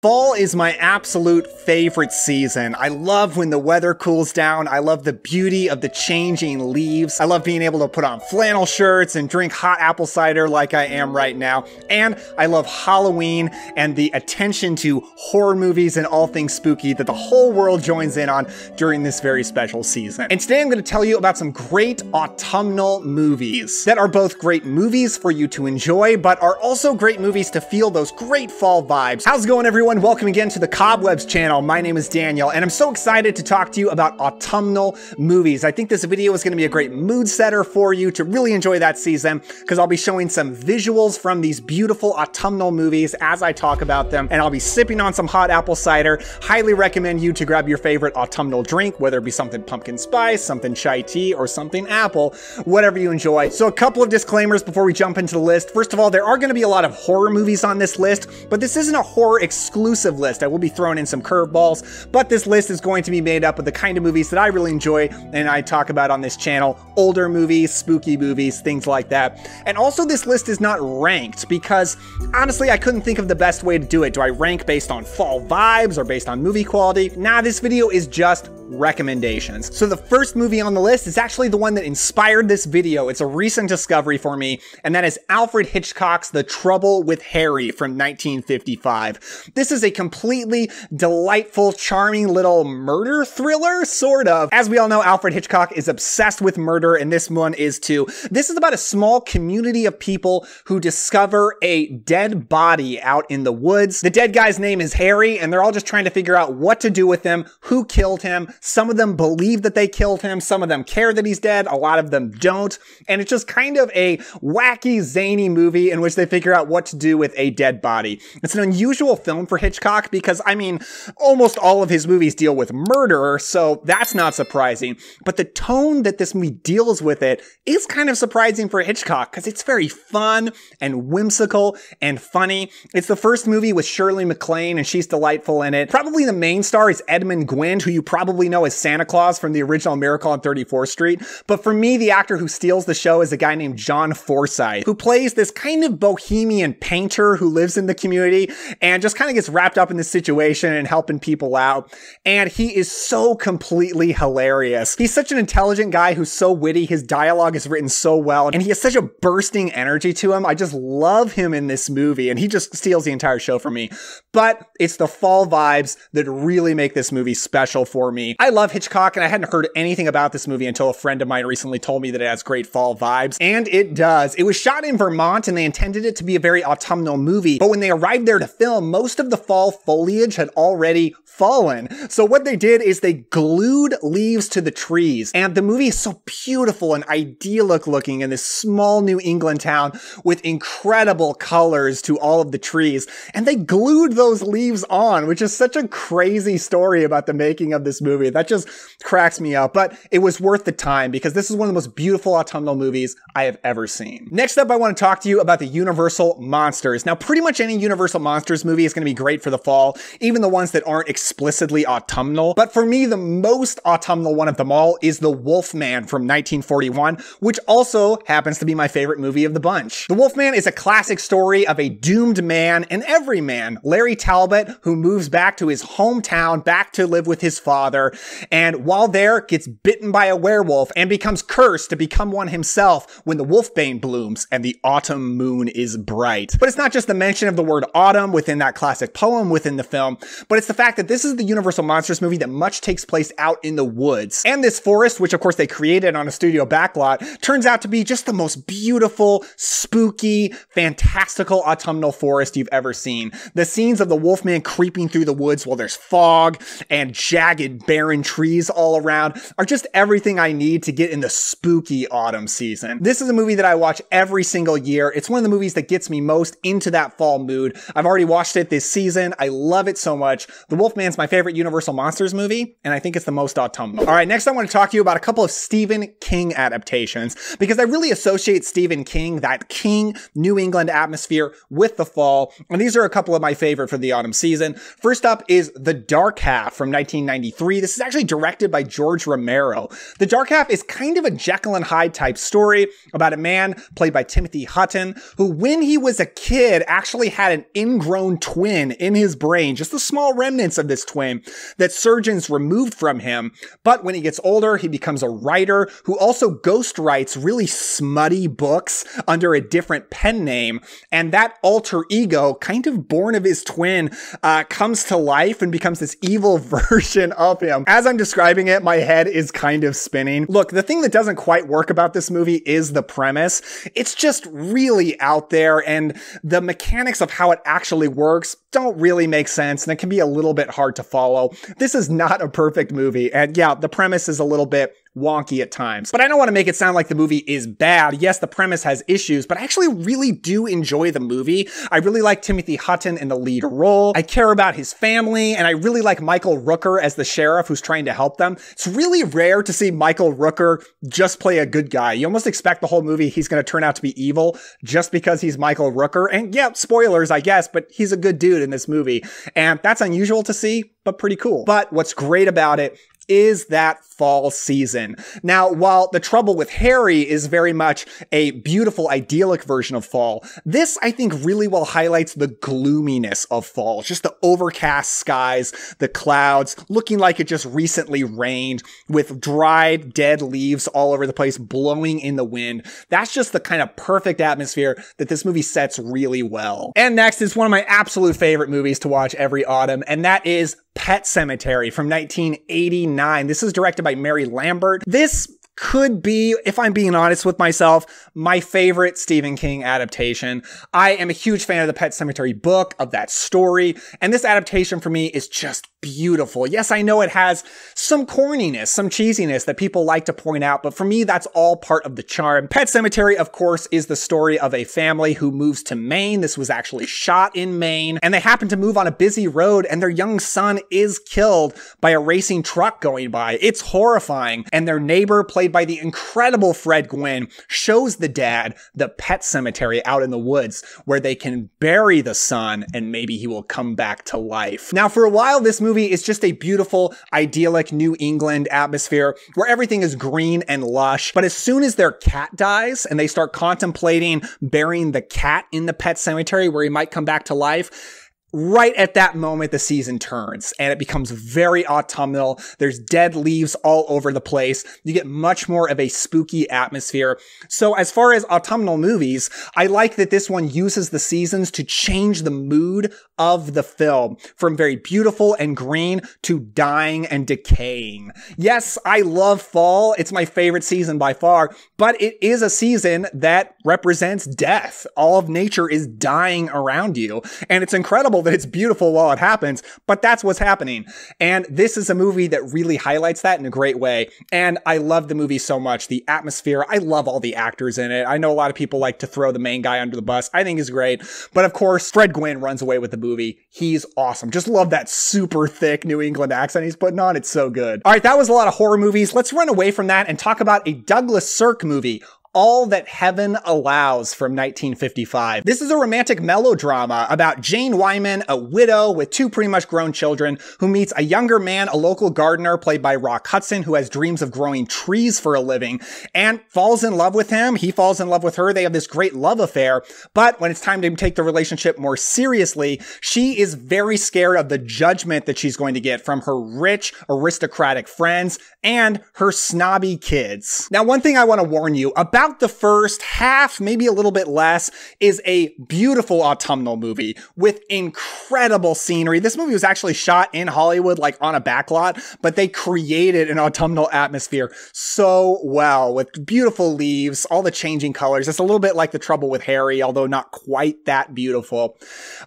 Fall is my absolute favorite season. I love when the weather cools down. I love the beauty of the changing leaves. I love being able to put on flannel shirts and drink hot apple cider like I am right now. And I love Halloween and the attention to horror movies and all things spooky that the whole world joins in on during this very special season. And today I'm going to tell you about some great autumnal movies that are both great movies for you to enjoy, but are also great movies to feel those great fall vibes. How's it going, everyone? Everyone, welcome again to the Cobwebs channel. My name is Daniel, and I'm so excited to talk to you about autumnal movies. I think this video is going to be a great mood setter for you to really enjoy that season, because I'll be showing some visuals from these beautiful autumnal movies as I talk about them, and I'll be sipping on some hot apple cider. Highly recommend you to grab your favorite autumnal drink, whether it be something pumpkin spice, something chai tea, or something apple, whatever you enjoy. So a couple of disclaimers before we jump into the list. First of all, there are going to be a lot of horror movies on this list, but this isn't a horror exclusive exclusive list. I will be throwing in some curveballs, but this list is going to be made up of the kind of movies that I really enjoy and I talk about on this channel. Older movies, spooky movies, things like that. And also this list is not ranked because honestly, I couldn't think of the best way to do it. Do I rank based on fall vibes or based on movie quality? Nah, this video is just recommendations. So the first movie on the list is actually the one that inspired this video. It's a recent discovery for me, and that is Alfred Hitchcock's The Trouble with Harry from 1955. This is a completely delightful, charming little murder thriller, sort of. As we all know, Alfred Hitchcock is obsessed with murder, and this one is too. This is about a small community of people who discover a dead body out in the woods. The dead guy's name is Harry, and they're all just trying to figure out what to do with him, who killed him, some of them believe that they killed him. Some of them care that he's dead. A lot of them don't. And it's just kind of a wacky, zany movie in which they figure out what to do with a dead body. It's an unusual film for Hitchcock because, I mean, almost all of his movies deal with murder, so that's not surprising. But the tone that this movie deals with it is kind of surprising for Hitchcock because it's very fun and whimsical and funny. It's the first movie with Shirley MacLaine and she's delightful in it. Probably the main star is Edmund Gwenn, who you probably know as Santa Claus from the original Miracle on 34th Street. But for me, the actor who steals the show is a guy named John Forsythe, who plays this kind of bohemian painter who lives in the community and just kind of gets wrapped up in this situation and helping people out. And he is so completely hilarious. He's such an intelligent guy who's so witty. His dialogue is written so well, and he has such a bursting energy to him. I just love him in this movie, and he just steals the entire show for me. But it's the fall vibes that really make this movie special for me. I love Hitchcock, and I hadn't heard anything about this movie until a friend of mine recently told me that it has great fall vibes. And it does. It was shot in Vermont, and they intended it to be a very autumnal movie. But when they arrived there to film, most of the fall foliage had already fallen. So what they did is they glued leaves to the trees. And the movie is so beautiful and idyllic looking in this small New England town with incredible colors to all of the trees. And they glued those leaves on, which is such a crazy story about the making of this movie. That just cracks me up. But it was worth the time because this is one of the most beautiful autumnal movies I have ever seen. Next up, I want to talk to you about the Universal Monsters. Now, pretty much any Universal Monsters movie is going to be great for the fall, even the ones that aren't explicitly autumnal. But for me, the most autumnal one of them all is The Wolf Man from 1941, which also happens to be my favorite movie of the bunch. The Wolf Man is a classic story of a doomed man and every man, Larry Talbot, who moves back to his hometown, back to live with his father, and while there, gets bitten by a werewolf and becomes cursed to become one himself when the wolfbane blooms and the autumn moon is bright. But it's not just the mention of the word autumn within that classic poem within the film, but it's the fact that this is the Universal Monsters movie that much takes place out in the woods. And this forest, which of course they created on a studio backlot, turns out to be just the most beautiful, spooky, fantastical autumnal forest you've ever seen. The scenes of the wolfman creeping through the woods while there's fog and jagged, barren trees all around are just everything I need to get in the spooky autumn season. This is a movie that I watch every single year. It's one of the movies that gets me most into that fall mood. I've already watched it this season. I love it so much. The Wolf Man's my favorite Universal Monsters movie, and I think it's the most autumnal. All right, next I want to talk to you about a couple of Stephen King adaptations because I really associate Stephen King, that King New England atmosphere with the fall, and these are a couple of my favorite for the autumn season. First up is The Dark Half from 1993. This This is actually directed by George Romero. The Dark Half is kind of a Jekyll and Hyde type story about a man played by Timothy Hutton, who when he was a kid actually had an ingrown twin in his brain, just the small remnants of this twin that surgeons removed from him. But when he gets older, he becomes a writer who also ghost writes really smutty books under a different pen name. And that alter ego, kind of born of his twin, uh, comes to life and becomes this evil version of him. As I'm describing it, my head is kind of spinning. Look, the thing that doesn't quite work about this movie is the premise. It's just really out there and the mechanics of how it actually works don't really make sense and it can be a little bit hard to follow. This is not a perfect movie. And yeah, the premise is a little bit wonky at times. But I don't want to make it sound like the movie is bad. Yes, the premise has issues, but I actually really do enjoy the movie. I really like Timothy Hutton in the lead role. I care about his family, and I really like Michael Rooker as the sheriff who's trying to help them. It's really rare to see Michael Rooker just play a good guy. You almost expect the whole movie he's going to turn out to be evil just because he's Michael Rooker. And yeah, spoilers, I guess, but he's a good dude in this movie. And that's unusual to see, but pretty cool. But what's great about it is that fall season. Now, while The Trouble with Harry is very much a beautiful, idyllic version of fall, this I think really well highlights the gloominess of fall. Just the overcast skies, the clouds, looking like it just recently rained with dried, dead leaves all over the place blowing in the wind. That's just the kind of perfect atmosphere that this movie sets really well. And next is one of my absolute favorite movies to watch every autumn, and that is Pet Sematary from 1989. This is directed by Mary Lambert. This could be, if I'm being honest with myself, my favorite Stephen King adaptation. I am a huge fan of the Pet Sematary book, of that story, and this adaptation for me is just beautiful. Yes, I know it has some corniness, some cheesiness that people like to point out, but for me, that's all part of the charm. Pet Sematary, of course, is the story of a family who moves to Maine. This was actually shot in Maine, and they happen to move on a busy road, and their young son is killed by a racing truck going by. It's horrifying, and their neighbor, played by the incredible Fred Gwynne, shows the dad the pet cemetery out in the woods where they can bury the son, and maybe he will come back to life. Now, for a while, this movie movie is just a beautiful, idyllic New England atmosphere where everything is green and lush. But as soon as their cat dies and they start contemplating burying the cat in the pet cemetery where he might come back to life, right at that moment, the season turns and it becomes very autumnal. There's dead leaves all over the place. You get much more of a spooky atmosphere. So as far as autumnal movies, I like that this one uses the seasons to change the mood of the film from very beautiful and green to dying and decaying. Yes, I love fall. It's my favorite season by far, but it is a season that represents death. All of nature is dying around you. And it's incredible that it's beautiful while it happens, but that's what's happening. And this is a movie that really highlights that in a great way. And I love the movie so much. The atmosphere, I love all the actors in it. I know a lot of people like to throw the main guy under the bus. I think he's great. But of course, Fred Gwynne runs away with the movie. He's awesome. Just love that super thick New England accent he's putting on. It's so good. All right, that was a lot of horror movies. Let's run away from that and talk about a Douglas Sirk movie, all That Heaven Allows from 1955. This is a romantic melodrama about Jane Wyman, a widow with two pretty much grown children, who meets a younger man, a local gardener played by Rock Hudson, who has dreams of growing trees for a living, and falls in love with him. He falls in love with her. They have this great love affair. But when it's time to take the relationship more seriously, she is very scared of the judgment that she's going to get from her rich, aristocratic friends and her snobby kids. Now, one thing I want to warn you about the first half, maybe a little bit less, is a beautiful autumnal movie with incredible scenery. This movie was actually shot in Hollywood, like on a backlot, but they created an autumnal atmosphere so well with beautiful leaves, all the changing colors. It's a little bit like The Trouble with Harry, although not quite that beautiful.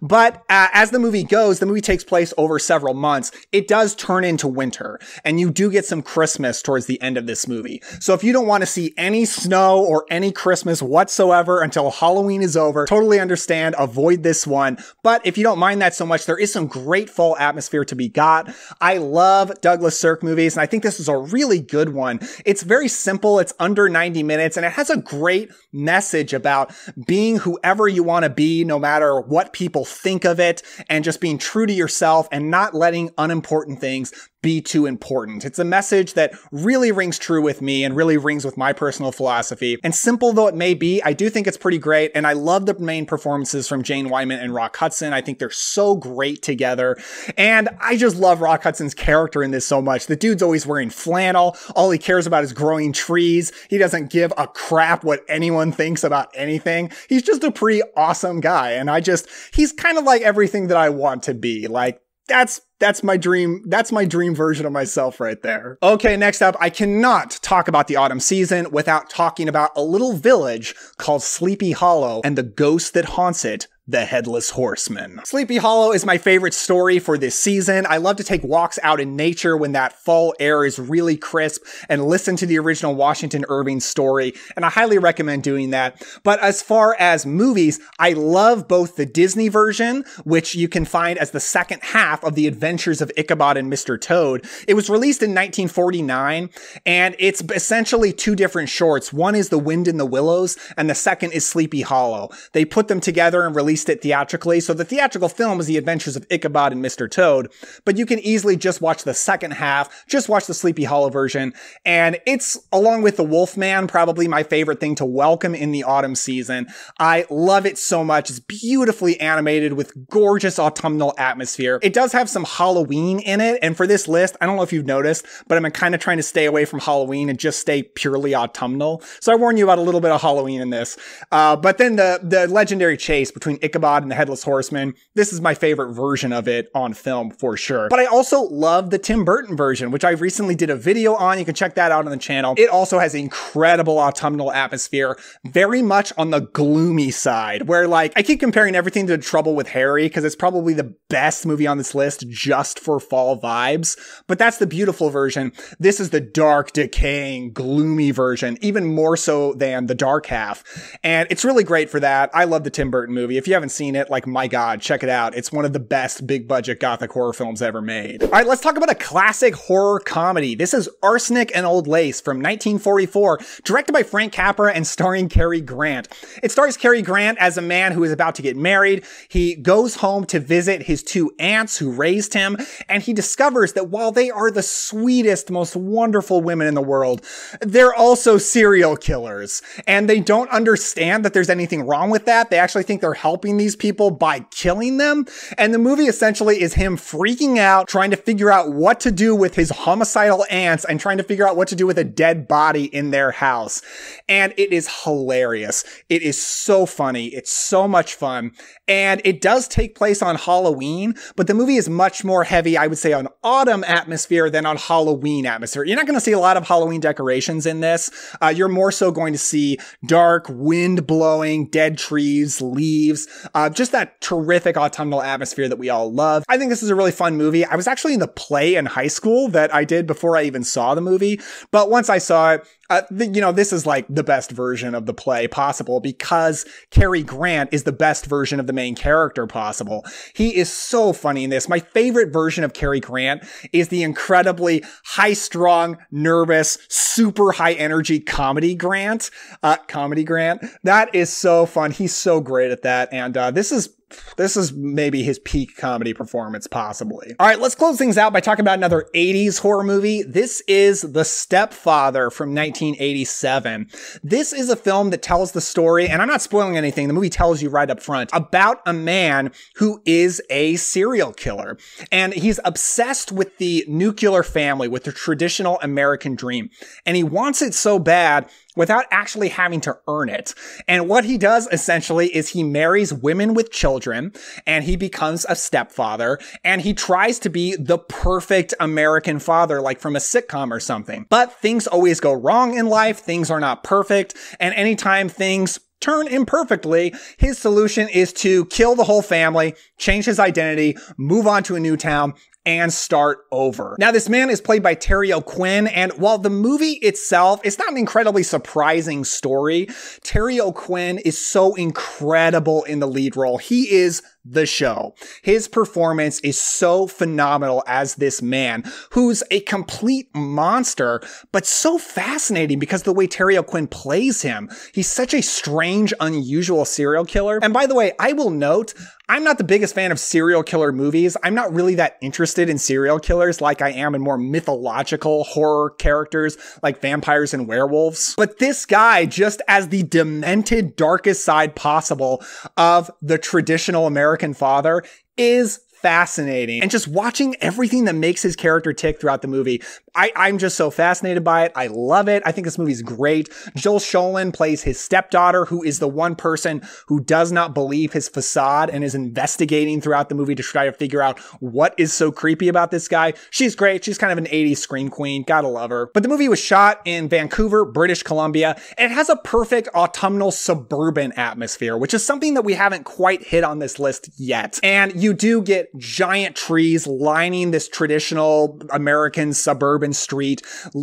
But uh, as the movie goes, the movie takes place over several months. It does turn into winter, and you do get some Christmas towards the end of this movie. So if you don't want to see any snow or any Christmas whatsoever until Halloween is over. Totally understand. Avoid this one. But if you don't mind that so much, there is some great fall atmosphere to be got. I love Douglas Sirk movies, and I think this is a really good one. It's very simple. It's under 90 minutes, and it has a great message about being whoever you want to be, no matter what people think of it, and just being true to yourself and not letting unimportant things be too important. It's a message that really rings true with me and really rings with my personal philosophy. And simple though it may be, I do think it's pretty great. And I love the main performances from Jane Wyman and Rock Hudson. I think they're so great together. And I just love Rock Hudson's character in this so much. The dude's always wearing flannel. All he cares about is growing trees. He doesn't give a crap what anyone thinks about anything. He's just a pretty awesome guy. And I just, he's kind of like everything that I want to be. Like, that's that's my dream. That's my dream version of myself right there. Okay, next up, I cannot talk about the autumn season without talking about a little village called Sleepy Hollow and the ghost that haunts it, the Headless Horseman. Sleepy Hollow is my favorite story for this season. I love to take walks out in nature when that fall air is really crisp and listen to the original Washington Irving story, and I highly recommend doing that. But as far as movies, I love both the Disney version, which you can find as the second half of the Adventures of Ichabod and Mr. Toad. It was released in 1949, and it's essentially two different shorts. One is The Wind in the Willows, and the second is Sleepy Hollow. They put them together and released released it theatrically. So the theatrical film is The Adventures of Ichabod and Mr. Toad, but you can easily just watch the second half, just watch the Sleepy Hollow version. And it's, along with The Wolf Man, probably my favorite thing to welcome in the autumn season. I love it so much. It's beautifully animated with gorgeous autumnal atmosphere. It does have some Halloween in it. And for this list, I don't know if you've noticed, but I'm kind of trying to stay away from Halloween and just stay purely autumnal. So I warn you about a little bit of Halloween in this. Uh, but then the, the legendary chase between Ichabod and the Headless Horseman. This is my favorite version of it on film for sure. But I also love the Tim Burton version, which I recently did a video on. You can check that out on the channel. It also has incredible autumnal atmosphere, very much on the gloomy side, where like I keep comparing everything to Trouble with Harry because it's probably the best movie on this list just for fall vibes. But that's the beautiful version. This is the dark, decaying, gloomy version, even more so than the dark half. And it's really great for that. I love the Tim Burton movie. If you haven't seen it, like, my God, check it out. It's one of the best big budget gothic horror films ever made. All right, let's talk about a classic horror comedy. This is Arsenic and Old Lace from 1944, directed by Frank Capra and starring Cary Grant. It stars Cary Grant as a man who is about to get married. He goes home to visit his two aunts who raised him, and he discovers that while they are the sweetest, most wonderful women in the world, they're also serial killers. And they don't understand that there's anything wrong with that. They actually think they're helping helping these people by killing them. And the movie essentially is him freaking out, trying to figure out what to do with his homicidal aunts and trying to figure out what to do with a dead body in their house. And it is hilarious. It is so funny. It's so much fun. And it does take place on Halloween, but the movie is much more heavy, I would say, on autumn atmosphere than on Halloween atmosphere. You're not going to see a lot of Halloween decorations in this. Uh, you're more so going to see dark, wind blowing, dead trees, leaves, uh, just that terrific autumnal atmosphere that we all love. I think this is a really fun movie. I was actually in the play in high school that I did before I even saw the movie, but once I saw it, uh, you know, this is like the best version of the play possible because Cary Grant is the best version of the main character possible. He is so funny in this. My favorite version of Cary Grant is the incredibly high strung, nervous, super high energy comedy Grant. Uh, comedy Grant. That is so fun. He's so great at that. And, uh, this is this is maybe his peak comedy performance, possibly. All right, let's close things out by talking about another 80s horror movie. This is The Stepfather from 1987. This is a film that tells the story, and I'm not spoiling anything, the movie tells you right up front, about a man who is a serial killer. And he's obsessed with the nuclear family, with the traditional American dream. And he wants it so bad without actually having to earn it. And what he does essentially is he marries women with children and he becomes a stepfather and he tries to be the perfect American father, like from a sitcom or something. But things always go wrong in life. Things are not perfect. And anytime things turn imperfectly, his solution is to kill the whole family, change his identity, move on to a new town, and start over. Now, this man is played by Terry O'Quinn, and while the movie itself is not an incredibly surprising story, Terry O'Quinn is so incredible in the lead role. He is the show. His performance is so phenomenal as this man who's a complete monster, but so fascinating because the way Terry O'Quinn plays him. He's such a strange, unusual serial killer. And by the way, I will note, I'm not the biggest fan of serial killer movies. I'm not really that interested in serial killers like I am in more mythological horror characters like vampires and werewolves. But this guy, just as the demented, darkest side possible of the traditional American father, is fascinating. And just watching everything that makes his character tick throughout the movie, I, I'm just so fascinated by it. I love it. I think this movie's great. Jill Schoelen plays his stepdaughter, who is the one person who does not believe his facade and is investigating throughout the movie to try to figure out what is so creepy about this guy. She's great. She's kind of an 80s scream queen. Gotta love her. But the movie was shot in Vancouver, British Columbia. And it has a perfect autumnal suburban atmosphere, which is something that we haven't quite hit on this list yet. And you do get giant trees lining this traditional American suburban street,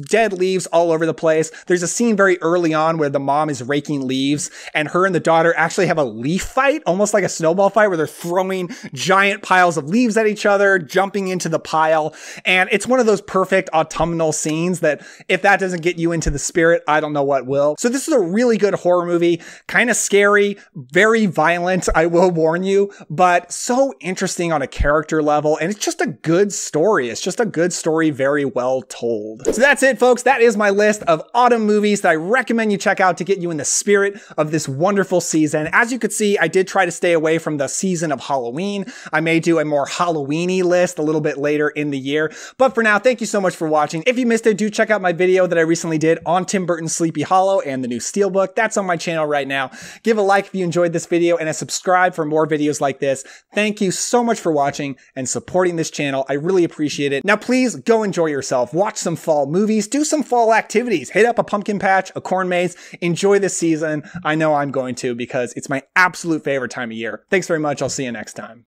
dead leaves all over the place. There's a scene very early on where the mom is raking leaves and her and the daughter actually have a leaf fight, almost like a snowball fight where they're throwing giant piles of leaves at each other, jumping into the pile. And it's one of those perfect autumnal scenes that if that doesn't get you into the spirit, I don't know what will. So this is a really good horror movie, kind of scary, very violent, I will warn you, but so interesting on a character level. And it's just a good story. It's just a good story, very well told. So that's it, folks. That is my list of autumn movies that I recommend you check out to get you in the spirit of this wonderful season. As you could see, I did try to stay away from the season of Halloween. I may do a more Halloweeny list a little bit later in the year. But for now, thank you so much for watching. If you missed it, do check out my video that I recently did on Tim Burton's Sleepy Hollow and the new Steelbook. That's on my channel right now. Give a like if you enjoyed this video and a subscribe for more videos like this. Thank you so much for watching watching and supporting this channel. I really appreciate it. Now, please go enjoy yourself. Watch some fall movies, do some fall activities, hit up a pumpkin patch, a corn maze, enjoy this season. I know I'm going to because it's my absolute favorite time of year. Thanks very much. I'll see you next time.